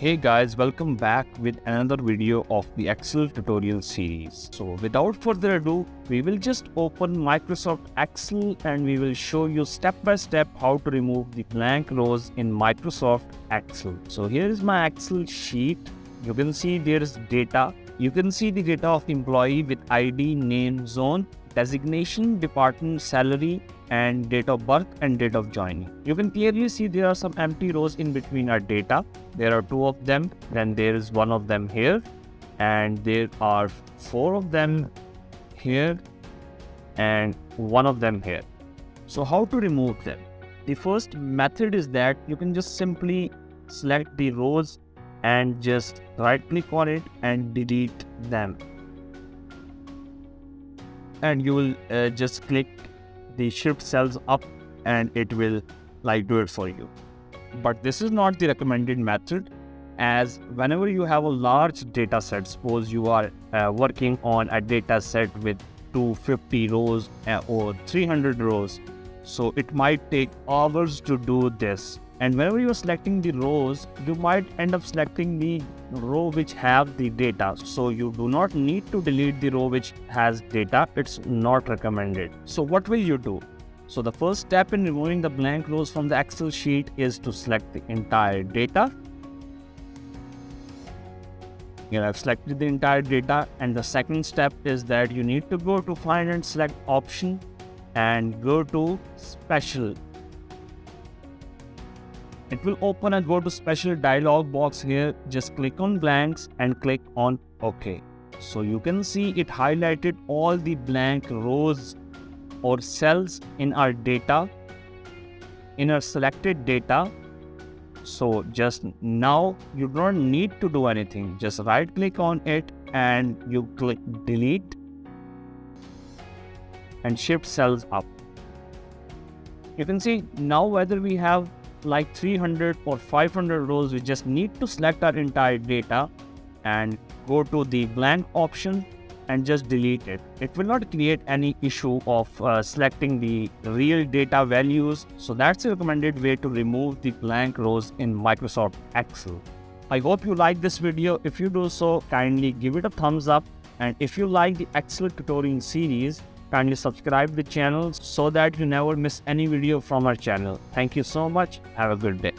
Hey guys, welcome back with another video of the Excel tutorial series. So without further ado, we will just open Microsoft Excel and we will show you step by step how to remove the blank rows in Microsoft Excel. So here is my Excel sheet. You can see there is data. You can see the data of employee with ID, name, zone, designation, department, salary, and date of birth and date of joining. You can clearly see there are some empty rows in between our data. There are two of them, then there is one of them here, and there are four of them here, and one of them here. So how to remove them? The first method is that you can just simply select the rows and just right click on it and delete them and you will uh, just click the shift cells up and it will like do it for you. But this is not the recommended method as whenever you have a large data set, suppose you are uh, working on a data set with 250 rows uh, or 300 rows, so it might take hours to do this. And whenever you're selecting the rows, you might end up selecting the row which have the data. So you do not need to delete the row which has data. It's not recommended. So what will you do? So the first step in removing the blank rows from the Excel sheet is to select the entire data. You have selected the entire data and the second step is that you need to go to find and select option and go to special it will open and go to special dialog box here. Just click on blanks and click on OK. So you can see it highlighted all the blank rows or cells in our data, in our selected data. So just now you don't need to do anything. Just right click on it and you click delete and shift cells up. You can see now whether we have like 300 or 500 rows, we just need to select our entire data and go to the blank option and just delete it. It will not create any issue of uh, selecting the real data values. So that's the recommended way to remove the blank rows in Microsoft Excel. I hope you like this video. If you do so, kindly give it a thumbs up. And if you like the Excel tutorial series, Kindly subscribe the channel so that you never miss any video from our channel. Thank you so much. Have a good day.